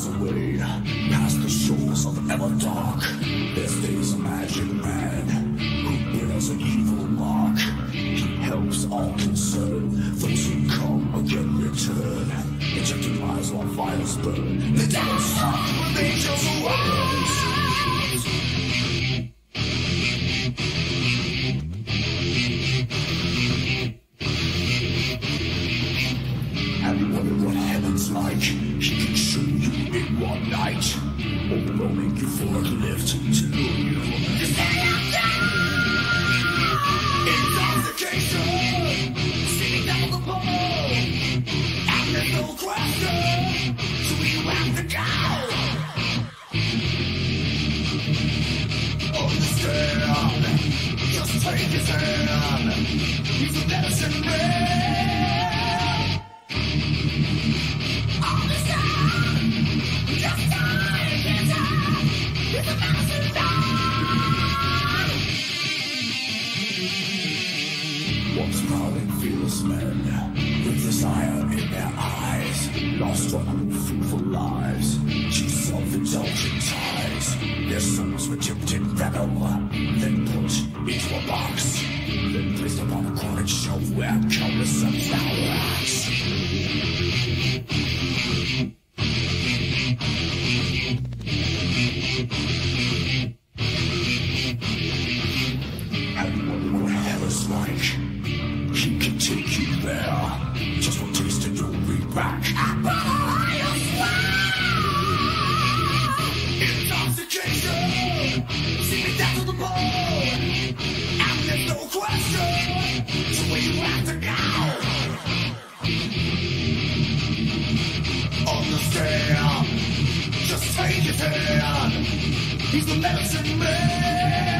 miles away, past the shores of Everdark, there stays a magic man who bears an evil mark. He helps all concerned, those who come again return. Injecting lives while fires burn. The devil's Euphoric lift to you. Intoxication, the. And there's no question, so have to go. Understand, just take his hand. He's a medicine man. And fearless men, with desire in their eyes, lost on unfruitful lives, chased self-indulgent ties. Their souls were dipped in venom, then put into a box, then placed upon a cornered shelf where countless what hell is like? He can take you there. Just one taste and you'll be back. Intoxication, see me down to the no question, where you have to go. Just take his hand. He's the medicine man.